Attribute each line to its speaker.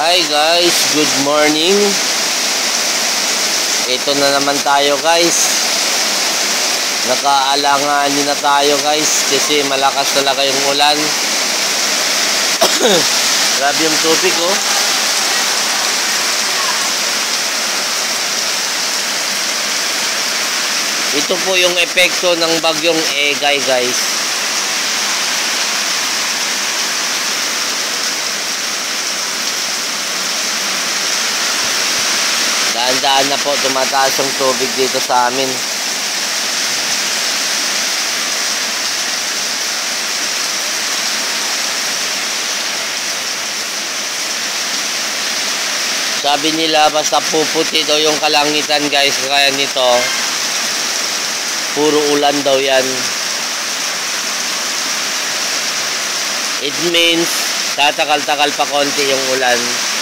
Speaker 1: Hi guys, good morning. Ito na naman tayo guys. Nakaalanganin na tayo guys kasi malakas talaga yung ulan. Grabe yung tubig oh. Ito po yung epekto ng bagyong Egay guys. Daan-daan na po tumataas yung tubig dito sa amin. Sabi nila basta puputi daw yung kalangitan guys kaya nito puro ulan daw yan. It means tatakal-takal pa konti yung ulan.